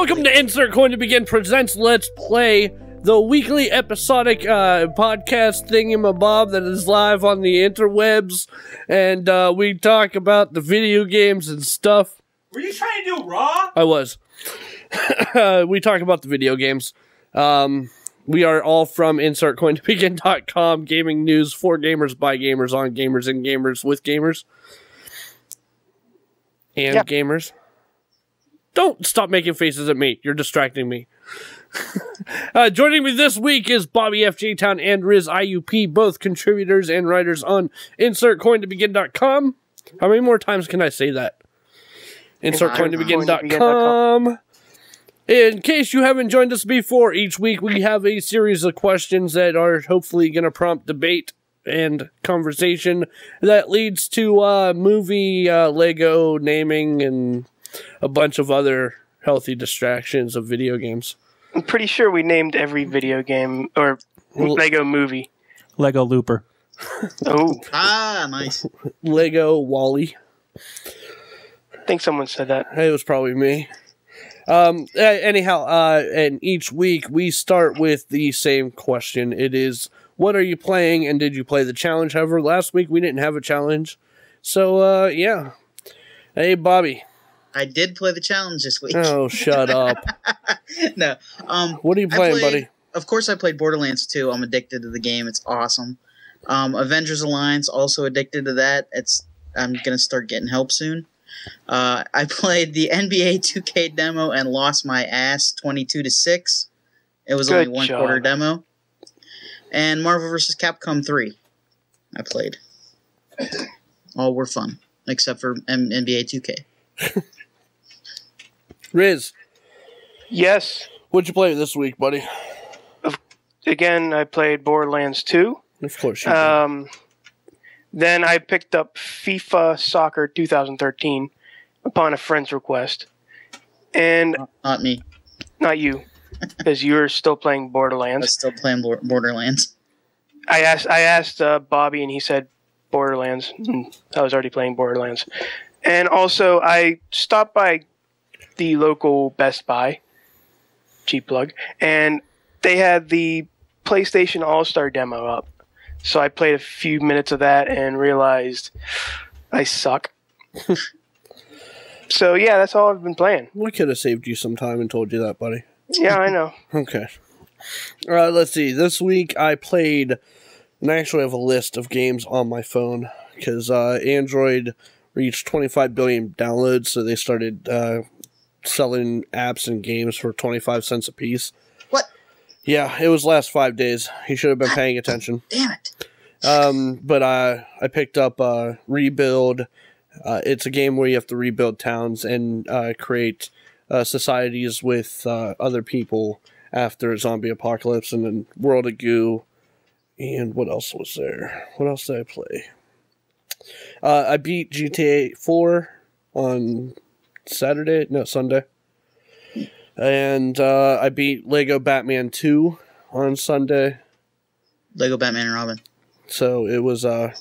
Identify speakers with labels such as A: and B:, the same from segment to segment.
A: Welcome to Insert Coin to Begin presents Let's Play, the weekly episodic uh, podcast thingamabob that is live on the interwebs, and uh, we talk about the video games and stuff.
B: Were you trying to do Raw?
A: I was. uh, we talk about the video games. Um, we are all from InsertCoinToBegin.com, gaming news for gamers, by gamers, on gamers, and gamers, with gamers. And
C: Yeah.
A: gamers. Don't stop making faces at me. You're distracting me. uh, joining me this week is Bobby FJ Town and Riz IUP, both contributors and writers on InsertCoinToBegin.com. How many more times can I say that? InsertCoinToBegin.com. In case you haven't joined us before, each week we have a series of questions that are hopefully going to prompt debate and conversation that leads to uh, movie, uh, Lego naming, and a bunch of other healthy distractions of video games.
C: I'm pretty sure we named every video game or
A: Well-
C: Lego movie.
D: Lego Looper.
C: Oh,
E: Ah, nice.
A: Lego Wally.
C: I think someone said that.
A: It was probably me. Um, anyhow, uh, and each week we start with the same question. It is, what are you playing and did you play the challenge? However, last week we didn't have a challenge. So, uh, yeah. Hey, Bobby.
E: I did play the challenge this week.
A: Oh, shut up.
E: no. Um
A: What are you playing,
E: played-
A: buddy?
E: of course I played Borderlands 2. I'm addicted to the game. It's awesome. Um Avengers Alliance also addicted to that. It's I'm going to start getting help soon. Uh I played the NBA 2K demo and lost my ass 22 to 6. It was
C: Good
E: only one
C: job.
E: quarter demo. And Marvel vs. Capcom 3. I played. All were fun except for M- NBA 2K.
A: Riz,
C: Yes.
A: what'd you play this week, buddy?
C: Again, I played Borderlands 2.
A: Of course you did.
C: Um, then I picked up FIFA Soccer 2013 upon a friend's request. And
E: Not me.
C: not you, because you were still playing Borderlands.
E: I was
C: Borderlands.
E: still playing Bor- Borderlands.
C: I asked I asked uh, Bobby, and he said Borderlands. and I was already playing Borderlands. And also, I stopped by the local Best Buy, cheap plug, and they had the PlayStation All Star demo up. So I played a few minutes of that and realized I suck. so yeah, that's all I've been playing.
A: we could have saved you some time and told you that, buddy.
C: Yeah, I know.
A: Okay. All right, let's see. This week I played, and I actually have a list of games on my phone because uh, Android reached 25 billion downloads, so they started uh, selling apps and games for 25 cents a piece.
E: What?
A: Yeah, it was last five days. He should have been paying attention.
E: Damn it.
A: Um, but I, I picked up uh, Rebuild. Uh, it's a game where you have to rebuild towns and uh, create uh, societies with uh, other people after a zombie apocalypse and then World of Goo. And what else was there? What else did I play? Uh, I beat GTA 4 on Saturday, no, Sunday. And uh, I beat Lego Batman 2 on Sunday.
E: Lego Batman and Robin.
A: So it was uh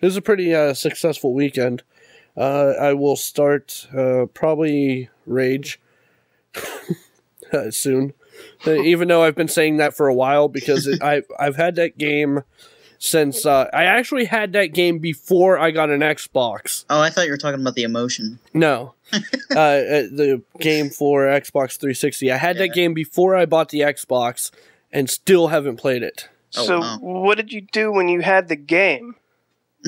A: it was a pretty uh, successful weekend. Uh, I will start uh, probably Rage soon, even though I've been saying that for a while because it, I I've had that game since uh, I actually had that game before I got an Xbox.
E: Oh, I thought you were talking about the emotion.
A: No, uh, uh, the game for Xbox 360. I had that game before I bought the Xbox, and still haven't played it.
E: Oh,
C: so
E: wow.
C: what did you do when you had the game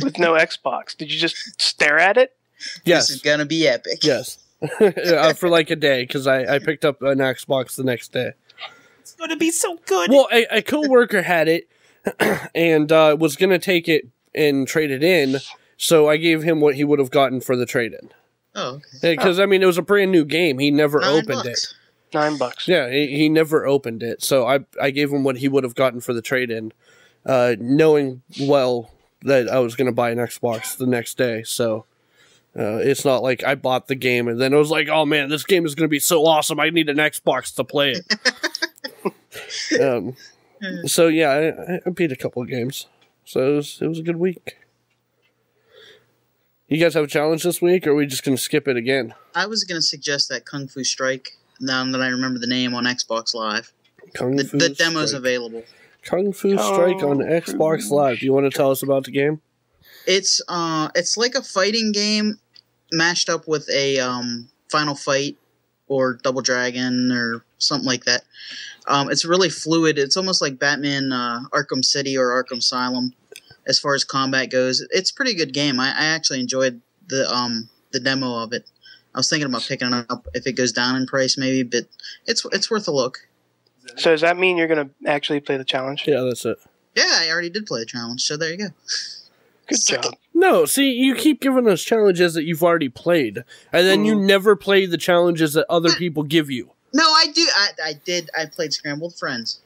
C: with no Xbox? Did you just stare at it?
A: Yes,
E: This is gonna be epic.
A: Yes. uh, for like a day because I, I picked up an Xbox the next day.
B: It's gonna be so good.
A: Well, a, a coworker had it and uh, was gonna take it and trade it in, so I gave him what he would have gotten for the trade in.
E: Oh, okay.
A: Because I mean, it was a brand new game. He never
E: Nine
A: opened
E: bucks.
C: Nine bucks.
A: Yeah, he, he never opened it. So I I gave him what he would have gotten for the trade in, uh, knowing well that I was gonna buy an Xbox the next day. So. Uh, it's not like I bought the game and then I was like, "Oh man, this game is going to be so awesome! I need an Xbox to play it." um, so yeah, I, I beat a couple of games, so it was, it was a good week. You guys have a challenge this week, or are we just going to skip it again?
E: I was gonna suggest that Kung Fu Strike now that I remember the name on Xbox Live.
A: Kung
E: The,
A: Fu
E: the demo's
A: Strike.
E: available.
A: Kung Fu Strike on Xbox
C: Fu
A: Live. Do you want to tell us about the game?
E: It's uh, it's like a fighting game mashed up with a um, Final Fight or Double Dragon or something like that. Um, it's really fluid. It's almost like Batman uh, Arkham City or Arkham Asylum as far as combat goes. It's a pretty good game. I, I actually enjoyed the um, the demo of it. I was thinking about picking it up if it goes down in price, maybe, but it's it's worth a look.
C: So does that mean you're gonna actually play the challenge?
A: Yeah, that's it.
E: Yeah, I already did play the challenge, so there you go.
C: Good job.
A: No, see, you keep giving us challenges that you've already played, and then you
C: Mhm.
A: never play the challenges that other people give you.
E: No, I do. I, I did. I played Scrambled Friends.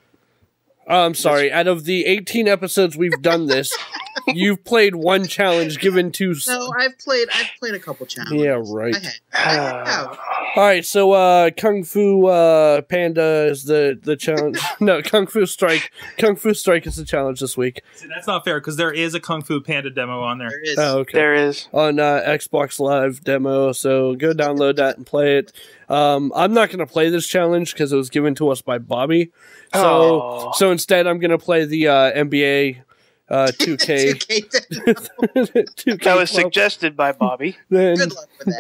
A: I'm sorry. Out of the 18 episodes we've done this, you've played one challenge given to. s-
E: No, I've played. I've played a couple challenges.
A: Yeah, right.
E: I have.
A: All right, so uh, Kung Fu uh, Panda is the the challenge. no, Kung Fu Strike. Kung Fu Strike is the challenge this week.
D: See, that's not fair because there is a Kung Fu Panda demo on there.
E: There is.
A: Oh, okay.
C: There is.
A: on uh, Xbox Live demo. So go download that and play it. Um, I'm not going to play this challenge because it was given to us by Bobby. So
C: Aw.
A: so instead, I'm going to play the uh, NBA uh, 2K.
E: 2K.
A: 2K
C: That was
A: 12.
C: suggested by Bobby.
A: Then,
E: Good luck with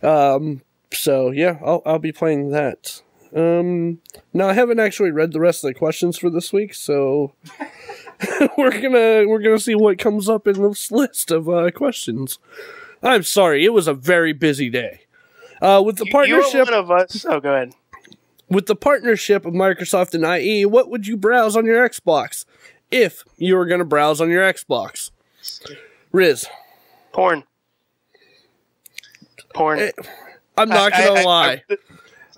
E: that.
A: um, so yeah, I'll I'll be playing that. Um, now I haven't actually read the rest of the questions for this week, so we're gonna we're gonna see what comes up in this list of uh, questions. I'm sorry, it was a very busy day. Uh, with the
C: You- you
A: partnership
C: one of us. Oh, go ahead.
A: with the partnership of Microsoft and IE, what would you browse on your Xbox if you were gonna browse on your Xbox? Riz,
C: Porn. Porn.
A: Eh, I'm not gonna
C: I- I-
A: lie.
C: I-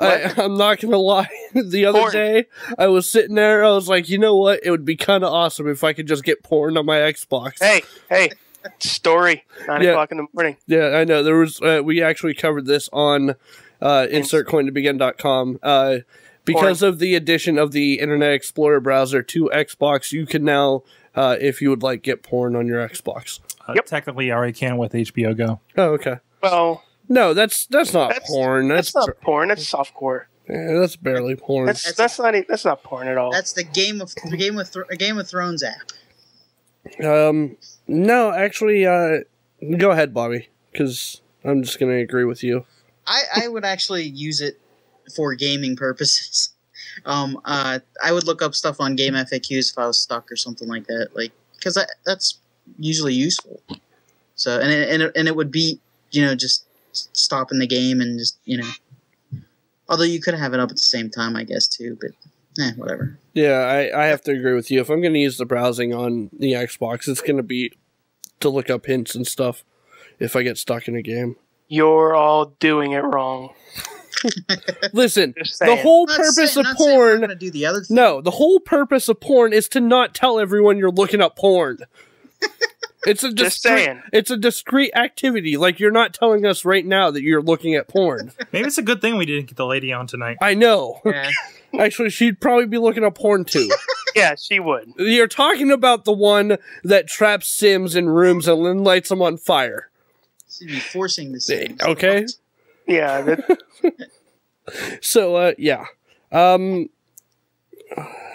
A: I, I'm not gonna lie. The other
C: Porn.
A: day, I was sitting there. I was like, you know what? It would be kind of awesome if I could just get porn on my Xbox.
C: hey, hey. Story. Nine
A: Yeah.
C: o'clock in the morning.
A: Yeah, I know. There was. Uh, we actually covered this on uh, insertcointobegin.com. Uh, because of the addition of the Internet Explorer browser to Xbox, you can now, uh, if you would like, get porn on your Xbox.
D: Uh,
C: Yep.
D: Technically, you already can with HBO Go.
A: Oh, okay.
C: Well,
A: No, that's that's not
C: That's-
A: porn.
C: that's,
A: That's
C: not porn. That's softcore.
A: yeah, that's barely porn.
C: That's
E: That's-
C: that's not that's not porn at all.
E: That's the game of the Game of Thro- Game of Thrones app.
A: Um, no, actually, uh, go ahead, Bobby, because I'm just gonna agree with you.
E: I, I would actually use it for gaming purposes. Um, uh, I would look up stuff on Game FAQs if I was stuck or something like that, like because that's usually useful. So and it, and it, and it would be you know just stopping the game and just you know. Although you could have it up at the same time, I guess too, but eh, whatever.
A: Yeah, I, I have to agree with you. If I'm gonna use the browsing on the Xbox, it's gonna be to look up hints and stuff. If I get stuck in a game,
C: You're all doing it wrong.
A: listen, the whole
E: Not
A: purpose
E: saying-
A: of
E: not saying we're
A: porn.
E: do the other.
A: No, the whole purpose of porn is to not tell everyone you're looking up porn. It's a
C: Just
A: discreet,
C: saying.
A: It's a discreet activity. Like you're not telling us right now that you're looking at porn.
D: Maybe it's a good thing we didn't get the lady on tonight.
A: I know.
E: Yeah.
A: Actually, she'd probably be looking up porn too.
C: Yeah, she would.
A: You're talking about the one that traps Sims in rooms and then lights them on fire.
E: She'd be forcing the same.
A: Okay.
C: Yeah, that,
A: So, uh, yeah. Um,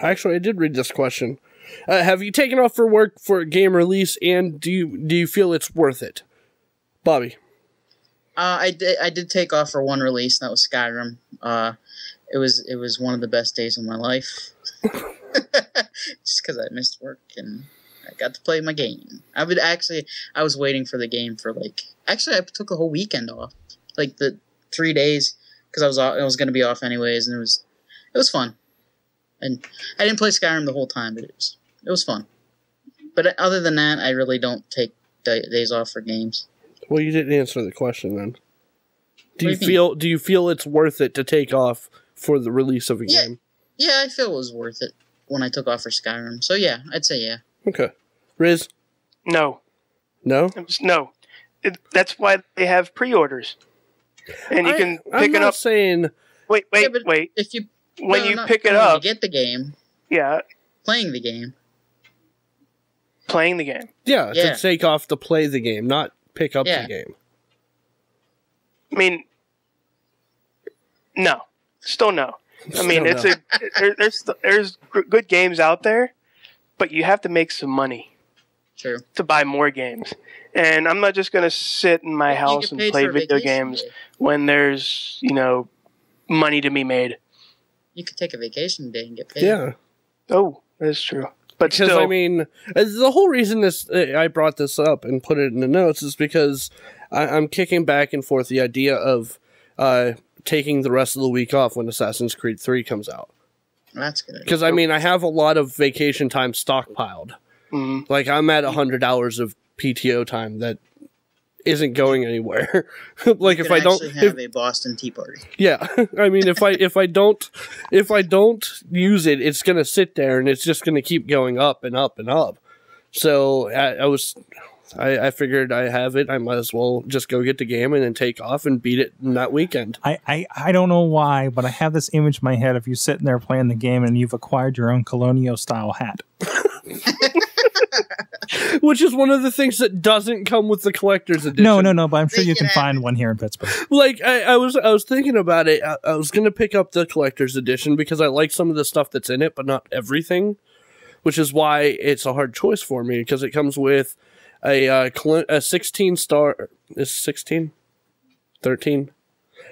A: actually, I did read this question. Uh, have you taken off for work for a game release, and do you do you feel it's worth it, Bobby?
E: Uh, I did. I did take off for one release. And that was Skyrim. Uh, it was it was one of the best days of my life. Just because I missed work and I got to play my game. I would actually. I was waiting for the game for like. Actually, I took a whole weekend off, like the three days, because I was off, I was going to be off anyways, and it was it was fun. And I didn't play Skyrim the whole time, but it was it was fun. But other than that, I really don't take da- days off for games.
A: Well, you didn't answer the question then. Do
E: What
A: you
E: do you mean?
A: feel do you feel it's worth it to take off for the release of a
E: Yeah.
A: game?
E: Yeah, I feel it was worth it when I took off for Skyrim. So yeah, I'd say yeah.
A: Okay, Riz,
C: no,
A: no.
C: It no. It, that's why they have pre-orders, and you
A: I-
C: can
A: I'm
C: pick it
A: not
C: up.
A: saying
C: Wait, wait,
E: Yeah,
C: wait.
E: If you
C: When
E: no,
C: you pick it
E: going to
C: up,
E: get the game,
C: yeah,
E: playing the game.
C: playing the game.
A: yeah,
E: Yeah.
A: to take off to play the game, not pick up
E: Yeah.
A: the game.
C: I mean, no. Still no. I mean,
A: Still
C: it's a there, there's there's good games out there, but you have to make some money
E: True.
C: to buy more games. And I'm not just gonna sit in my house and play video games
E: day.
C: when there's you know money to be made.
E: You could take a vacation day and get paid.
A: Yeah.
C: Oh, that's true. But
A: because
C: still,
A: I mean, the whole reason this uh, I brought this up and put it in the notes is because I, I'm kicking back and forth the idea of uh, taking the rest of the week off when Assassin's Creed Three comes out.
E: That's good.
A: Because I mean, I have a lot of vacation time stockpiled.
C: mhm.
A: Like I'm at hundred hours of PTO time that isn't going anywhere. like
E: You
A: if I don't,
E: actually
A: if,
E: have a Boston Tea Party.
A: yeah, I mean, if I if I don't if I don't use it, it's gonna sit there and it's just gonna keep going up and up and up. So I, I was, I, I figured I have it. I might as well just go get the game and then take off and beat it in that weekend.
D: I, I, I don't know why, but I have this image in my head of you sitting there playing the game and you've acquired your own colonial style hat.
A: Which is one of the things that doesn't come with the collector's edition.
D: No, no, no, but I'm sure you can find one here in Pittsburgh.
A: like I, I was I was thinking about it. I, I was gonna pick up the collector's edition because I like some of the stuff that's in it, but not everything. Which is why it's a hard choice for me because it comes with a uh, colo- a 16 star is 16 13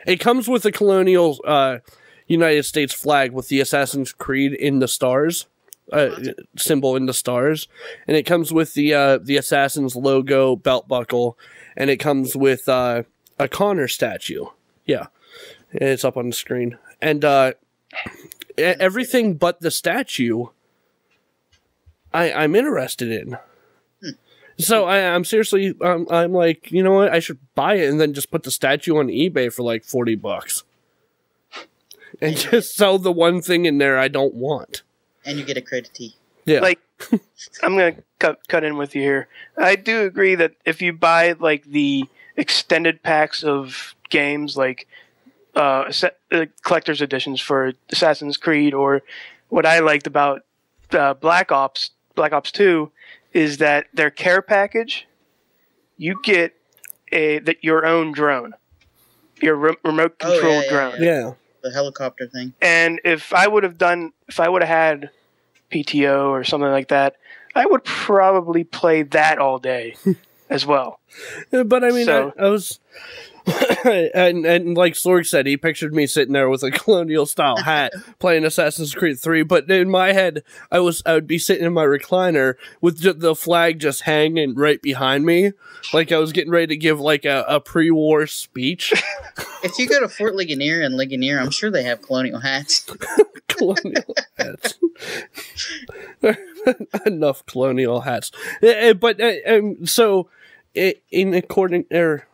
A: it comes with a colonial uh, united states flag with the assassin's creed in the stars uh, symbol in the stars. And it comes with the uh, the assassin's logo belt buckle. And it comes with uh, a connor statue. Yeah. It's up on the screen. And uh, everything but the statue I, i'm interested in. So I, I'm seriously, um, I'm like, you know what? I should buy it and then just put the statue on eBay for like forty bucks, and just sell the one thing in there I don't want.
E: And you get a crate of tea.
A: Yeah,
C: like I'm gonna cut cut in with you here. I do agree that if you buy like the extended packs of games, like uh, se- uh, collector's editions for Assassin's Creed, or what I liked about uh, Black Ops, Black Ops Two, is that their care package, you get a that your own drone, your re- remote
E: Oh, yeah,
C: controlled
E: yeah,
C: drone.
A: yeah,
E: The helicopter thing.
C: And if I would have done, if I would have had PTO or something like that, I would probably play that all day as well.
A: But I mean,
C: So-
A: I, I was, and and like Sorg said, he pictured me sitting there with a colonial style hat playing Assassin's Creed Three. But in my head, I was I would be sitting in my recliner with the flag just hanging right behind me, like I was getting ready to give like a, a pre-war speech.
E: If you go to Fort Ligonier and Ligonier, I'm sure they have colonial hats.
A: colonial hats. Enough colonial hats. Uh, uh, But uh, um, so, in according or acco-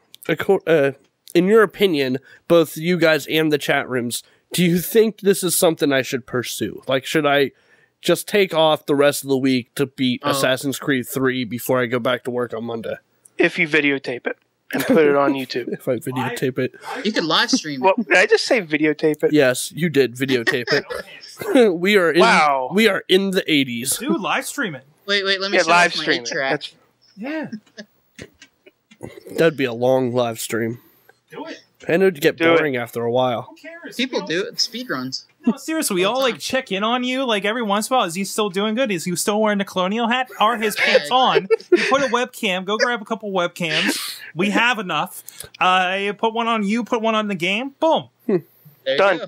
A: uh, in your opinion, both you guys and the chat rooms, do you think this is something I should pursue? Like, should I just take off the rest of the week to beat
E: Oh.
A: Assassin's Creed Three before I go back to work on Monday?
C: If you videotape it and put it on YouTube.
A: If I videotape it,
E: You could live stream it.
C: Well, did I just say videotape it?
A: yes, you did videotape it. we are in,
C: Wow.
A: we are in the eighties.
D: Dude, live stream it.
E: Wait, wait, let me
C: Yeah,
E: show
C: live
E: off my
C: stream it. That's
D: Yeah,
A: That'd be a long live stream.
D: do it.
A: And it would get
C: Do it.
A: boring after a while.
D: Who cares?
E: People do it. Speed runs.
D: No, seriously, we
E: All
D: all like
E: time.
D: check in on you like every once in a while. Is he still doing good? Is he still wearing the colonial hat? Are his pants on? You put a webcam. Go grab a couple webcams. We have enough. Uh, you put one on you. Put one on the game. Boom.
E: There you
C: Done.
E: go.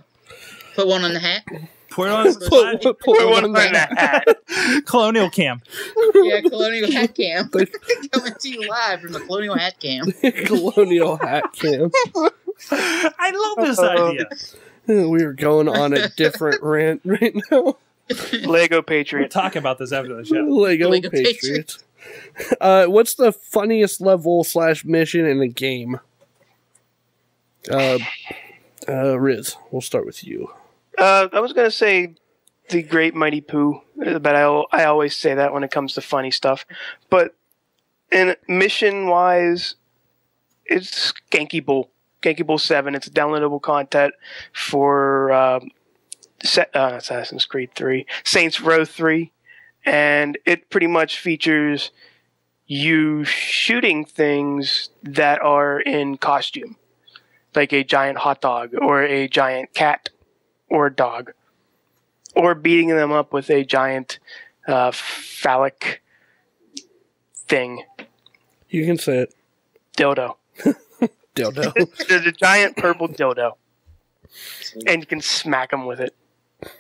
E: Put one on the hat.
D: Put it on
A: Put, put,
C: put one
A: one
C: on
A: in
C: that
A: that.
C: hat.
D: colonial cam.
E: Yeah, colonial hat cam. Coming to you live from the colonial hat cam.
A: colonial hat cam.
D: I love this
C: Uh,
D: idea.
A: We are going on a different rant right now.
C: Lego
D: We'll
C: Patriot.
D: talk about this after the show.
A: Lego,
E: Lego
A: Patriots. Uh, what's the funniest level slash mission in the game? Uh, uh, Riz, we'll start with you.
C: Uh, I was gonna say the Great Mighty Poo, uh, but I I always say that when it comes to funny stuff. But in mission wise, it's Genki Bowl. Genki Bowl Seven. It's downloadable content for um, Se- uh, Assassin's Creed Three, Saints Row Three, and it pretty much features you shooting things that are in costume, like a giant hot dog or a giant cat or a dog, or beating them up with a giant uh, phallic thing
A: You can say it.
C: dildo.
A: Dildo.
C: There's a giant purple dildo, and you can smack them with it.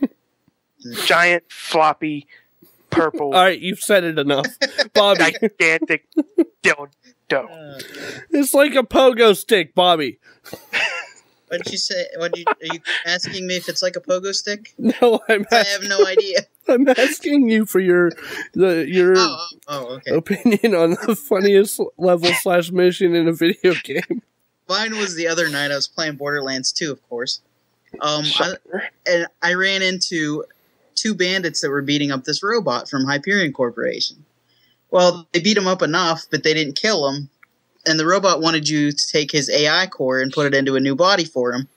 C: giant floppy purple
A: All right, you've said it enough, Bobby.
C: gigantic dildo.
E: Uh,
A: It's like a pogo stick, Bobby.
E: What did you say? What you, are you asking me if it's like a pogo stick?
A: No, I'm
E: I have no idea.
A: I'm asking you for your the your
E: Oh, oh, oh, okay.
A: opinion on the funniest level slash mission in a video game.
E: Mine was the other night. I was playing Borderlands 2, of course. Um, I, and I ran into two bandits that were beating up this robot from Hyperion Corporation. Well, they beat him up enough, but they didn't kill him. And the robot wanted you to take his AI core and put it into a new body for him.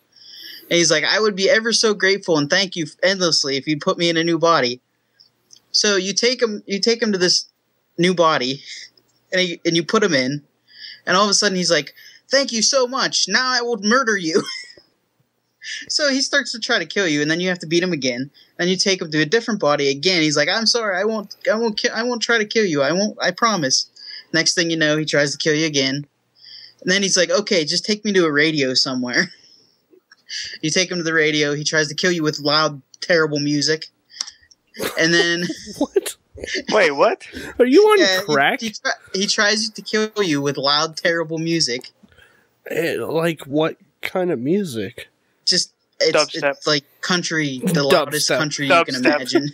E: And he's like, I would be ever so grateful and thank you endlessly if you'd put me in a new body. So you take him, you take him to this new body, and he, and you put him in, and all of a sudden he's like, "Thank you so much. Now I will murder you." so he starts to try to kill you, and then you have to beat him again. Then you take him to a different body again. He's like, "I'm sorry. I won't. I won't. Ki- I won't try to kill you. I won't. I promise." Next thing you know, he tries to kill you again. And then he's like, "Okay, just take me to a radio somewhere." you take him to the radio. He tries to kill you with loud, terrible music. And then
A: What?
C: Wait, what?
A: Are you on
E: yeah,
A: crack?
E: He, try- he tries to kill you with loud, terrible music.
A: Eh, like what kind of music?
E: Just it's, it's like country, the loudest
A: Dubstep.
E: country you can imagine.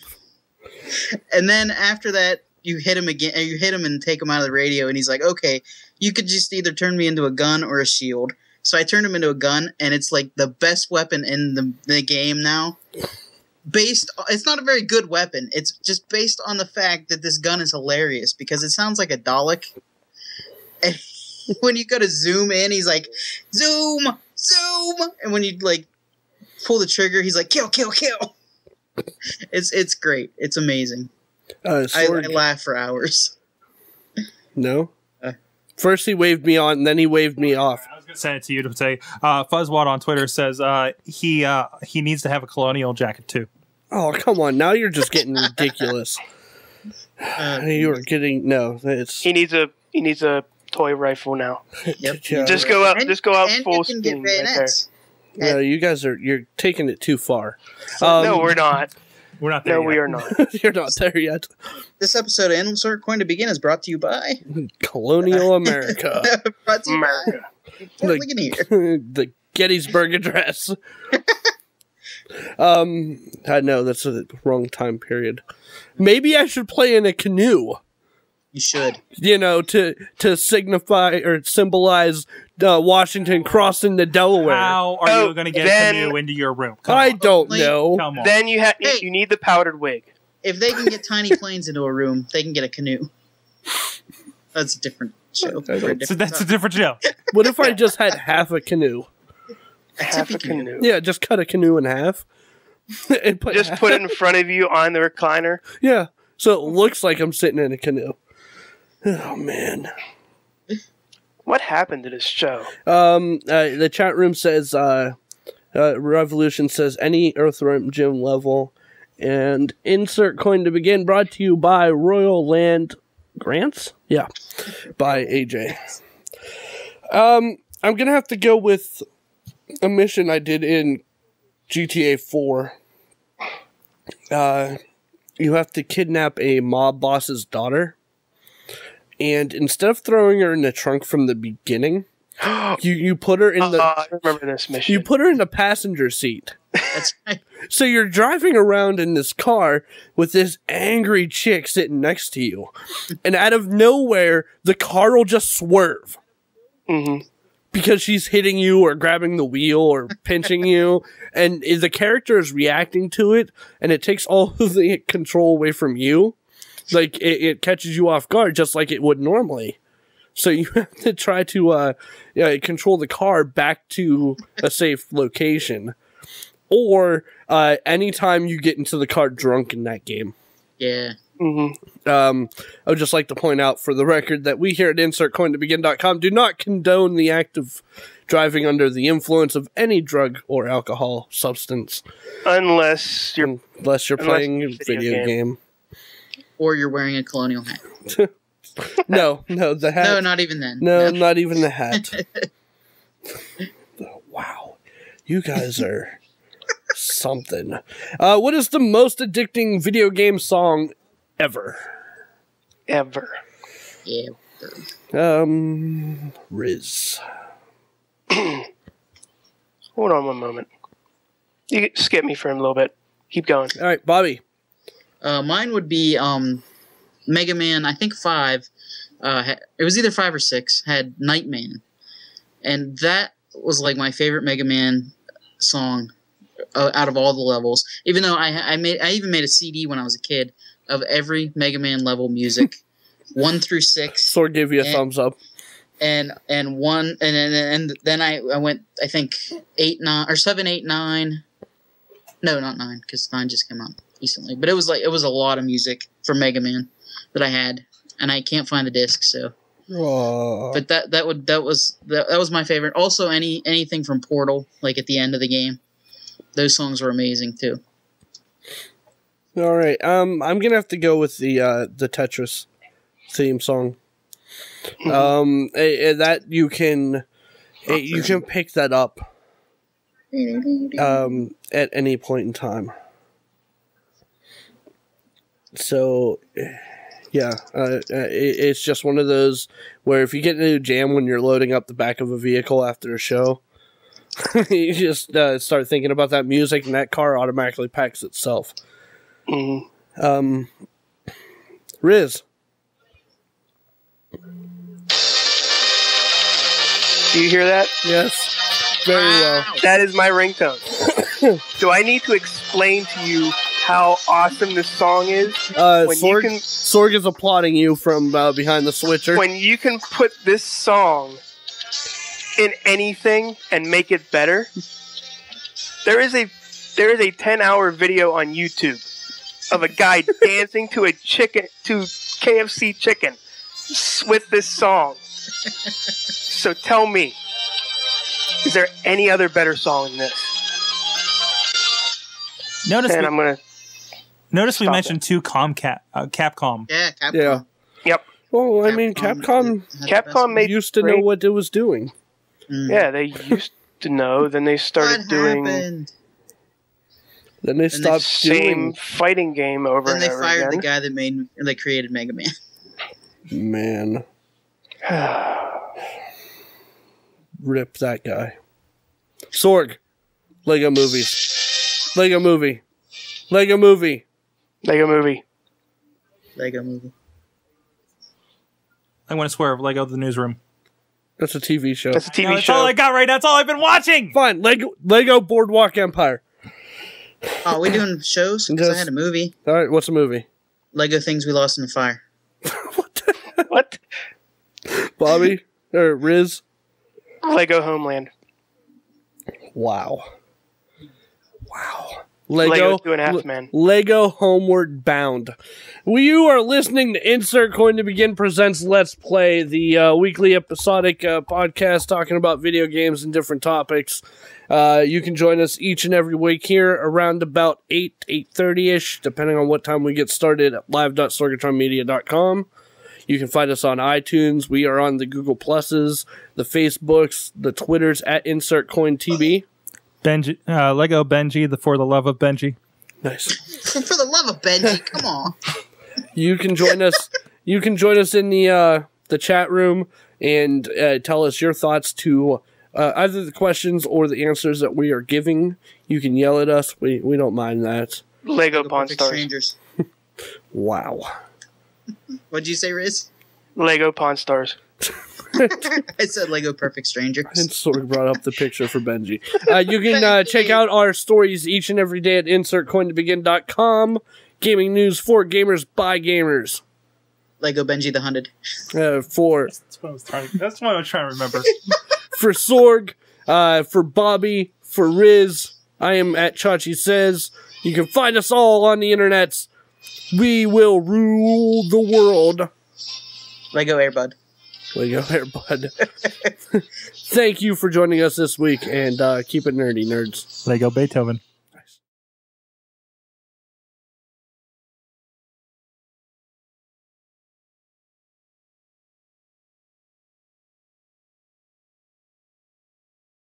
E: and then after that, you hit him again. You hit him and take him out of the radio, and he's like, "Okay, you could just either turn me into a gun or a shield." So I turned him into a gun, and it's like the best weapon in the, the game now. Based, it's not a very good weapon. It's just based on the fact that this gun is hilarious because it sounds like a Dalek. And when you go to zoom in, he's like, "Zoom, zoom," and when you like pull the trigger, he's like, "Kill, kill, kill." It's it's great. It's amazing.
A: Uh,
E: I, I laugh for hours.
A: no.
E: Uh.
A: First he waved me on, then he waved me off.
D: I was going to send it to you to say. Uh, Fuzzwad on Twitter says uh, he uh, he needs to have a colonial jacket too.
A: Oh come on! Now you're just getting ridiculous.
E: Uh,
A: You are getting no. It's
C: He needs a he needs a toy rifle now.
E: Yep.
C: Just go out.
E: And-
C: just go out
E: and
C: full
E: you can get
C: steam right there.
A: no. You guys are you're taking it too far. Um,
C: no, we're not.
D: We're not there.
C: No,
D: yet.
C: we are not.
A: you're not there yet.
E: This episode of Animals Are Going to Begin is brought to you by.
A: Colonial America,
E: brought to
C: America.
E: by.
A: Like-
E: Look in here.
A: the Gettysburg Address. um, I know that's the wrong time period. Maybe I should play in a canoe.
E: You should.
A: you know, to to signify or symbolize uh, Washington crossing the Delaware.
D: How are
C: Oh,
D: you going to get
C: then-
D: a canoe into your room? Come
A: I
D: on.
A: don't
E: Like-
A: know.
D: Come on.
C: Then you have
E: Hey.
C: you need the powdered wig.
E: If they can get tiny planes into a room, they can get a canoe. That's a different show. for a
A: So
D: so
E: different
D: that's a different show.
A: What if I just had half a canoe?
C: Half a
E: Tippy
C: canoe.
A: Yeah, just cut a canoe in half. and put
C: Just put it in front of you on the recliner.
A: yeah, so it looks like I'm sitting in a canoe. Oh man.
C: What happened to this show?
A: Um, uh, the chat room says, uh, uh, Revolution says any Earthworm Jim level, and insert coin to begin. Brought to you by Royal Land Grants. Yeah, by AJ. Um, I'm gonna have to go with a mission I did in GTA 4. Uh, you have to kidnap a mob boss's daughter, and instead of throwing her in the trunk from the beginning, you you put her in the
C: Uh, I remember this mission.
A: you put her in the passenger seat.
E: That's right.
A: So you're driving around in this car with this angry chick sitting next to you. And out of nowhere, the car will just swerve
C: Mm-hmm.
A: because she's hitting you or grabbing the wheel or pinching you. And the character is reacting to it and it takes all of the control away from you. Like it, it catches you off guard just like it would normally. So you have to try to uh, yeah, control the car back to a safe location. Or uh, anytime you get into the car drunk in that game.
E: Yeah.
C: Mm-hmm.
A: Um, I would just like to point out for the record that we here at InsertCoinToBegin.com do not condone the act of driving under the influence of any drug or alcohol substance,
C: Unless you're
A: unless you're
C: Unless
A: playing a
C: it's a video
A: video game.
E: Or you're wearing a colonial hat.
A: No, no, the hat.
E: No, not even then.
A: No, not even the hat. wow. You guys are something. Uh, what is the most addicting video game song ever?
C: ever.
E: Yeah.
A: Um, Riz.
C: Hold on one moment. You skip me for a little bit. Keep going.
A: All right, Bobby.
E: Uh, mine would be um, Mega Man. I think five. Uh, it was either five or six. Had Knight Man, and that was like my favorite Mega Man song uh, out of all the levels. Even though I I made I even made a CD when I was a kid of every Mega Man level music, one through six.
A: Sword gave you a
E: Yeah.
A: thumbs up.
E: and and one and and, and then I, I went I think eight nine or seven eight nine, no not nine because nine just came out recently. But it was like it was a lot of music for Mega Man that I had, and I can't find the disc. So,
A: Aw.
E: but that that would that was that, that was my favorite. Also, any anything from Portal like at the end of the game, those songs were amazing too.
A: All right. Um, I'm gonna have to go with the uh the Tetris theme song. Um, eh, eh, that you can, eh, you can pick that up um at any point in time. So, yeah, uh, uh, it's just one of those where if you get into a jam when you're loading up the back of a vehicle after a show, you just uh, start thinking about that music, and that car automatically packs itself.
C: Mhm.
A: Um, Riz.
C: Do you hear that?
A: Yes. Very well.
C: That is my ringtone. Do I need to explain to you how awesome this song is?
A: Uh,
C: When you
A: Sorg,
C: can-
A: Sorg is applauding you from uh, behind the switcher.
C: When you can put this song in anything and make it better. There is a there is a 10 hour video on YouTube of a guy dancing to a chicken to KFC chicken with this song. So tell me, is there any other better song than this?
D: Notice
C: And
D: we,
C: I'm gonna.
D: Notice we
C: stop
D: mentioned two Comcat, uh, Capcom.
E: Yeah, Capcom.
A: Yeah.
C: Yep.
A: well, I mean, Capcom
C: Capcom made
A: used to know what it was doing.
E: Mm.
C: Yeah, they used to know. Then they started
E: What
C: doing
E: happened?
A: Then they
E: they
A: stopped
C: same
A: doing.
C: fighting game over
E: Then
C: and
E: they
C: over
E: fired the guy that made that created Mega Man.
A: Man, rip that guy. Sorg, Lego movies, Lego movie, Lego movie.
C: Lego Movie.
E: Lego movie.
D: I'm going to swear Lego the Newsroom.
A: That's a TV show.
C: That's a TV
D: No, that's
C: show.
D: all I got right. Now. That's all I've been watching.
A: Fine, Lego Lego Boardwalk Empire.
E: Oh, are we doing shows? Because I had a movie.
A: All right, what's a movie?
E: Lego things we lost in the fire.
C: What? what?
A: Bobby or Riz?
C: Lego Homeland.
A: Wow. Wow.
C: Lego,
A: Lego,
C: Two and a Half.
A: Lego Homeward Bound. Well, you are listening to Insert Coin to Begin presents Let's Play, the uh, weekly episodic uh, podcast talking about video games and different topics. Uh, you can join us each and every week here around about 8, 8.30ish, depending on what time we get started at live.sorgatronmedia.com. You can find us on iTunes. We are on the Google Pluses, the Facebooks, the Twitters at Insert Coin TB.
D: Benji, uh, Lego Benji, the For the Love of Benji.
A: Nice.
E: For, for the love of Benji, come on.
A: you can join us you can join us in the uh the chat room and uh, tell us your thoughts to uh, either the questions or the answers that we are giving you can yell at us we we don't mind that
C: Lego Pawn
E: Perfect
C: Stars.
E: Strangers.
A: wow
E: What'd you say, Riz?
C: Lego Pawn Stars.
E: I said Lego Perfect Strangers.
A: and sort of brought up the picture for benji uh, you can uh, check out our stories each and every day at insertcointobegin.com gaming news for gamers by gamers
E: Lego Benji the Hunted.
A: uh, for
D: That's what I was trying. That's what I was trying to remember.
A: for Sorg, uh, for Bobby, for Riz. I am at Chachi Says. You can find us all on the internets We will rule the world.
E: Lego Airbud.
A: Lego Airbud. Thank you for joining us this week and uh, keep it nerdy, nerds.
D: Lego Beethoven.